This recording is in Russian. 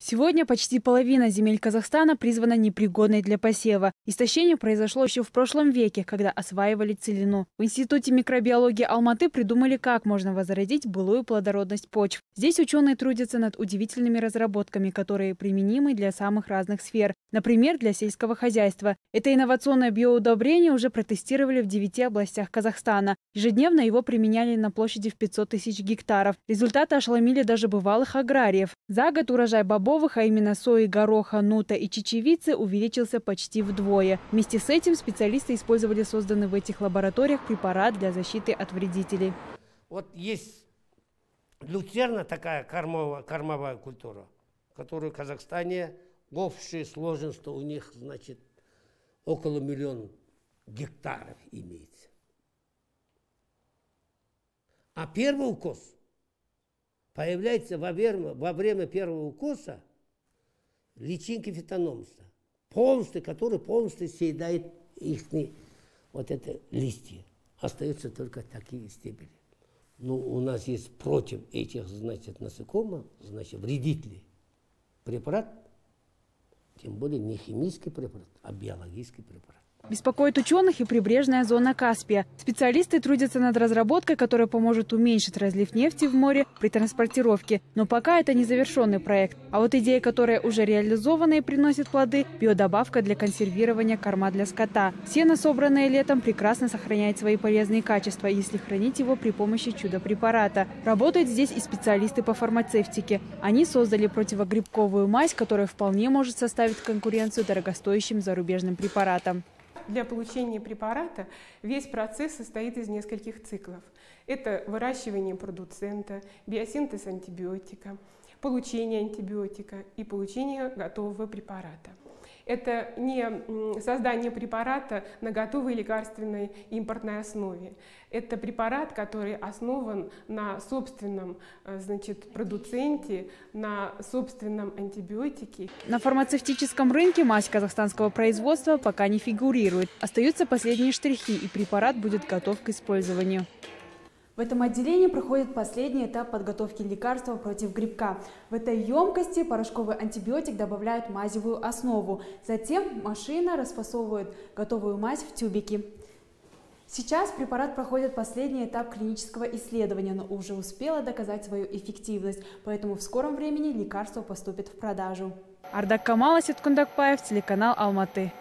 Сегодня почти половина земель Казахстана призвана непригодной для посева. Истощение произошло еще в прошлом веке, когда осваивали целину. В Институте микробиологии Алматы придумали, как можно возродить былую плодородность почв. Здесь ученые трудятся над удивительными разработками, которые применимы для самых разных сфер. Например, для сельского хозяйства. Это инновационное биоудобрение уже протестировали в девяти областях Казахстана. Ежедневно его применяли на площади в 500 тысяч гектаров. Результаты ошеломили даже бывалых аграриев. За год урожай бобов бобовых, а именно сои, гороха, нута и чечевицы, увеличился почти вдвое. Вместе с этим специалисты использовали созданный в этих лабораториях препарат для защиты от вредителей. Вот есть люцерна такая кормовая, кормовая культура, которую в Казахстане общее сложенство у них, значит, около миллиона гектаров имеется. А первый укос – появляется во время, во время первого укуса личинки фитономса, полностью, который полностью съедает их вот это листья. Остаются только такие стебели. Ну, у нас есть против этих, значит, насекомых, значит, вредителей препарат, тем более не химический препарат, а биологический препарат. Беспокоит ученых и прибрежная зона Каспия. Специалисты трудятся над разработкой, которая поможет уменьшить разлив нефти в море при транспортировке. Но пока это незавершенный проект. А вот идея, которая уже реализована и приносит плоды – биодобавка для консервирования корма для скота. Сено, собранное летом, прекрасно сохраняет свои полезные качества, если хранить его при помощи чудо-препарата. Работают здесь и специалисты по фармацевтике. Они создали противогрибковую мазь, которая вполне может составить конкуренцию дорогостоящим зарубежным препаратам. Для получения препарата весь процесс состоит из нескольких циклов. Это выращивание продуцента, биосинтез антибиотика, получение антибиотика и получение готового препарата. Это не создание препарата на готовой лекарственной импортной основе. Это препарат, который основан на собственном э, значит, продуценте, на собственном антибиотике. На фармацевтическом рынке мазь казахстанского производства пока не фигурирует. Остаются последние штрихи, и препарат будет готов к использованию. В этом отделении проходит последний этап подготовки лекарства против грибка. В этой емкости порошковый антибиотик добавляют мазевую основу. Затем машина расфасовывает готовую мазь в тюбики. Сейчас препарат проходит последний этап клинического исследования, но уже успела доказать свою эффективность, поэтому в скором времени лекарство поступит в продажу. Ардак Камала, Сеткундакпаев, телеканал Алматы.